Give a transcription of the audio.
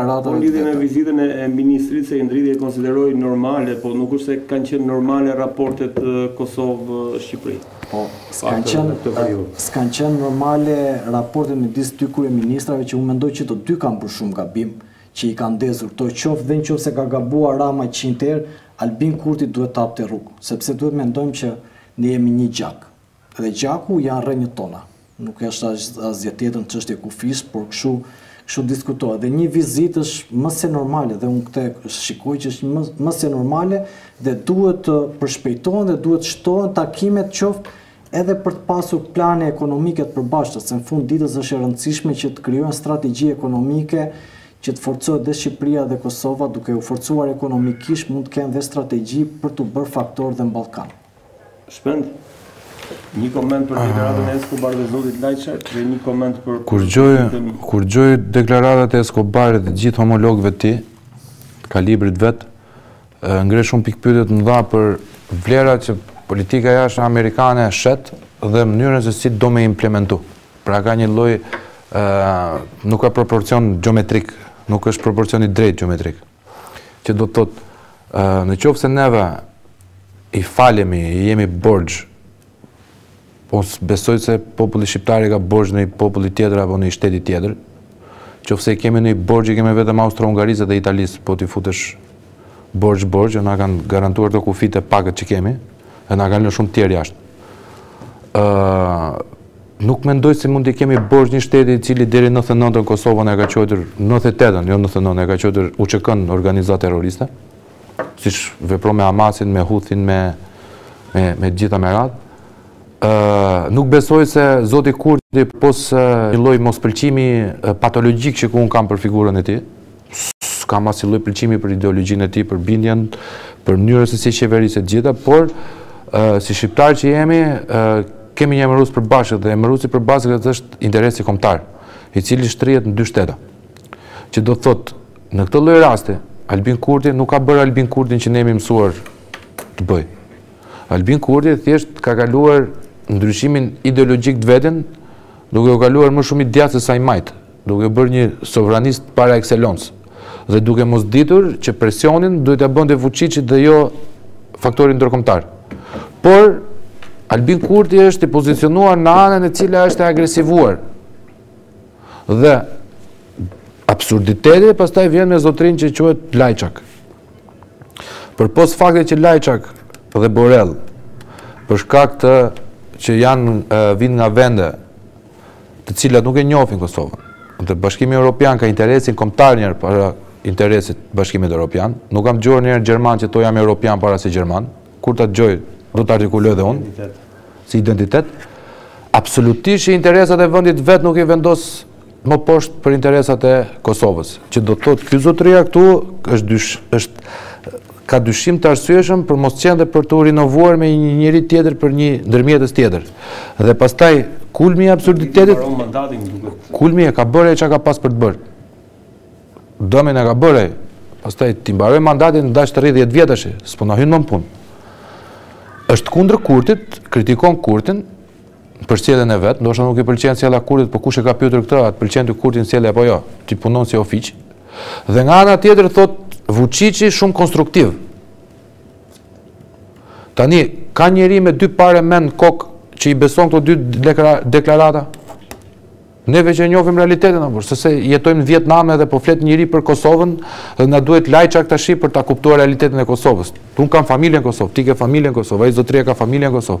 Po lidhur me vizitën e ministrit se i ndriti e konsideroj normale, po nuk është se kanë qenë normale raportet Kosovë-Shqipëri. Po, s'kanë qenë, s'kanë qenë normale raportet midis dy kryeministrave që unë mendoj që të dy kanë bërë shumë gabim, që i kanë ndezur këto qoftë dhe në qoftë se ka gabuar Rama njëqind herë, Albin Kurti duhet të hapte rrugë, sepse duhet mendojmë që ne jemi një gjak. Dhe gjaku janë rrënjët tona. Nuk është asgjë tjetër as çështje kufijsh, por kështu kështu diskutohet. Dhe një vizitë është më se normale dhe unë këtë e shikoj që është më më se normale dhe duhet të përshpejtohen dhe duhet shtohen takimet qoftë edhe për të pasur plane ekonomike të përbashkëta, se në fund ditës është e rëndësishme që të krijohen strategji ekonomike që të forcohet dhe Shqipëria dhe Kosova, duke u forcuar ekonomikisht mund të kenë dhe strategji për t'u bërë faktorë dhe në Ballkan. Shpend, një koment për deklaratën e ah. Escobar dhe zotit Lajçak, dhe një koment për... Kur dëgjoj, kur dëgjoj deklaratat e Escobarit dhe gjithë homologëve të tij, kalibrit vet, ngre shumë pikëpyetje të mëdha për vlerat që politika e jashtme amerikane shet dhe mënyrën se si do me implementu. Pra ka një lloj, nuk ka proporcion gjeometrik, nuk është proporcion i drejtë gjeometrik. Që do të thotë, në qoftë se neve i falemi, i jemi borxh, po s'besoj se populli shqiptar i ka borxh ndonjë populli tjetër apo ndonjë shteti tjetër, qoftë se i kemi ndonjë borxh, i kemi vetëm Austro-Hungarisë dhe Italisë, po t'i futesh borxh, borxh, e na kanë garantuar ato kufijtë e pakët që kemi, e na kanë lënë shumë tjerë jashtë. Nuk mendoj se mund t'i kemi borxh një shteti i cili deri në nëntëdhjetë e nëntën Kosovën e ka quajtur, nëntëdhjetë e tetën, jo nëntëdhjetë e nëntën, e ka quajtur UÇK-në organizatë terroriste, siç vepron me Hamasin, me Huthin, me me me gjitha me radhë. Ë, nuk besoj se zoti Kurti pos një lloj mospëlqimi patologjik që ku unë kam për figurën e tij, S'kam asnjë lloj pëlqimi për ideologjinë e tij, për bindjen, për mënyrën se si qeveris e të gjitha, por si shqiptarë që jemi, kemi një emërues të përbashkët dhe emëruesi i përbashkët është interesi kombëtar, i cili shtrihet në dy shtete. Që do të thotë, në këtë lloj rasti, Albin Kurti nuk ka bërë Albin Kurtin që ne jemi mësuar të bëjë. Albin Kurti thjesht ka kaluar ndryshimin ideologjik të vetin, duke u kaluar më shumë i djathtë se sa i majtë. Duke u bërë një sovranist par excellence dhe duke mos ditur që presionin duhet t'ia bënte Vuçiçit dhe jo faktorit ndërkombëtar. Por Albin Kurti është i pozicionuar në anën e cila është e agresivuar. Dhe absurditeti pastaj vjen me zotërinë që quhet Lajçak. Përpos faktit që Lajçak dhe Borel për shkak të që janë, vijnë nga vende të cilat nuk e njohin Kosovën. Dhe Bashkimi Evropian ka interesin kombëtar njëherë para interesit Bashkimit Evropian. Nuk kam dëgjuar njëherë gjerman që thotë jam evropian para se gjerman. Kur ta dëgjoj, do ta artikuloj dhe unë si identitet. Absolutisht që interesat e vendit të vet nuk i vendos më poshtë për interesat e Kosovës. Që do të thotë ky zotëria këtu është dysh, është Ka dyshim të arsyeshëm për mos qenë dhe për t'u rinovuar me një njeri tjetër për një ndërmjetës tjetër. Dhe pastaj kulmi i absurditetit kulmi e ka bërë ai çka ka pas për të bërë. Dëmin e ka bërë ai. Pastaj t'i mbarojë mandati, në dashtë të rrijë 10 vjet ai, s'po na hyn më në punë. Është kundër Kurtit, kritikon Kurtin, për sjelljen e vet, ndoshta nuk i pëlqen sjellja e Kurtit, po kush e ka pyetur këtë, a të pëlqen ty Kurtin sjellja apo jo? Ti punon si ofiq. Dhe nga ana tjetër thotë Vuçiçi shumë konstruktiv. Tani ka njeri me dy pare mend në kokë që i beson këto dy deklarata. Ne veç e njohim realitetin se s'jetojmë në Vietnam edhe po flet njeri për Kosovën dhe na duhet Lajçak tash për ta kuptuar realitetin e Kosovës. Unë kam familjen në Kosovë, ti ke familjen në Kosovë, ai zotëria ka familjen në Kosovë.